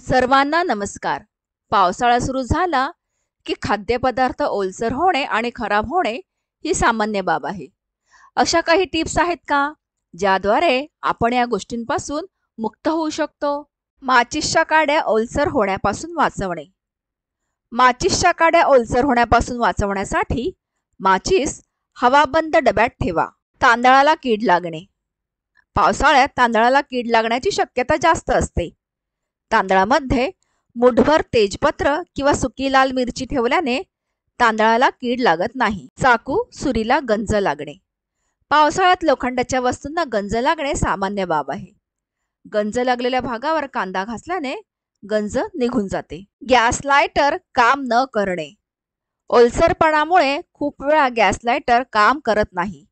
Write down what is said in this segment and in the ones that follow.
सर्वांना नमस्कार. पावसाळा सुरू झाला की खाद्यपदार्थ ओलसर होणे आणि खराब होणे ही सामान्य बाब आहे. अशा काही टिप्स आहेत का? ज्याद्वारे आपण या गोष्टींपासून मुक्त होऊ शकतो? माचिसच्या काड्या ओलसर होण्यापासून वाचवणे. माचिसच्या काड्या ओलसर होण्यापासून वाचवण्यासाठी माचीस हवाबंद डब्यात ठेवा. तांदळाला कीड लागणे. पावसाळ्यात तांदळाला कीड लागण्याची शक्यता जास्त असते. तांदळामध्ये मुठभर तेजपत्र किंवा सुकी लाल मिरची ठेवल्याने तांदळाला कीड लागत नाही. चाकू सुरीला गंज लागणे. पावसाळ्यात लोखंडाच्या वस्तूंना गंज लागणे सामान्य बाब आहे. गंज लागलेल्या भागावर कांदा घासल्याने गंज निघून जाते. गॅस लायटर काम न करणे. ओलसरपणामुळे खूप वेळा गॅस लायटर काम करत नाही.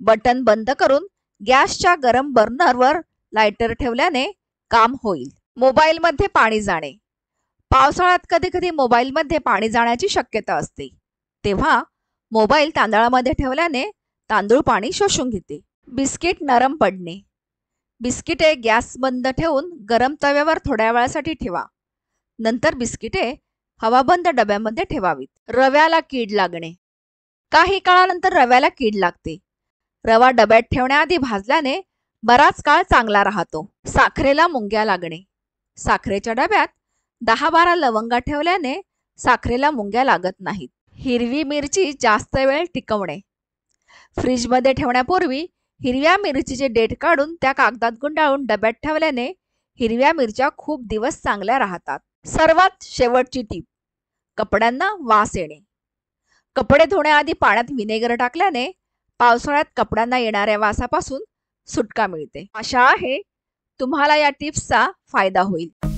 बटन बंद करून गॅसच्या गरम बर्नरवर लायटर ठेवल्याने काम होईल. मोबाईलमध्ये पाणी जाणे. पावसाळ्यात कधी कधी मोबाईलमध्ये पाणी जाण्याची शक्यता असते. तेव्हा मोबाईल तांदळामध्ये ठेवल्याने तांदूळ पाणी शोषून घेते. बिस्किट नरम पडणे. बिस्किटे गॅस बंद ठेवून गरम तव्यावर थोड्या वेळासाठी ठेवा. नंतर बिस्किटे हवाबंद डब्यामध्ये ठेवावीत. रव्याला कीड लागणे. काही काळानंतर रव्याला कीड लागते. रवा डब्यात ठेवण्याआधी भाजल्याने बराच काळ चांगला राहतो. साखरेला मुंग्या लागणे. साखरेच्या डब्यात दहा बारा लवंगा ठेवल्याने साखरेला मुंग्या लागत नाहीत. हिरवी मिरची जास्त वेळ टिकवणे. फ्रीजमध्ये ठेवण्यापूर्वी हिरव्या मिरचीचे डेट काढून त्या कागदात गुंडाळून डब्यात ठेवल्याने हिरव्या मिरच्या खूप दिवस चांगल्या राहतात. सर्वात शेवटची टीप कपड्यांना वास येणे. कपडे धुण्याआधी पाण्यात विनेगर टाकल्याने पावसाळ्यात कपड्यांना येणाऱ्या वासापासून सुटका मिळते. आशा आहे तुम्हाला या टिप्सचा फायदा होईल.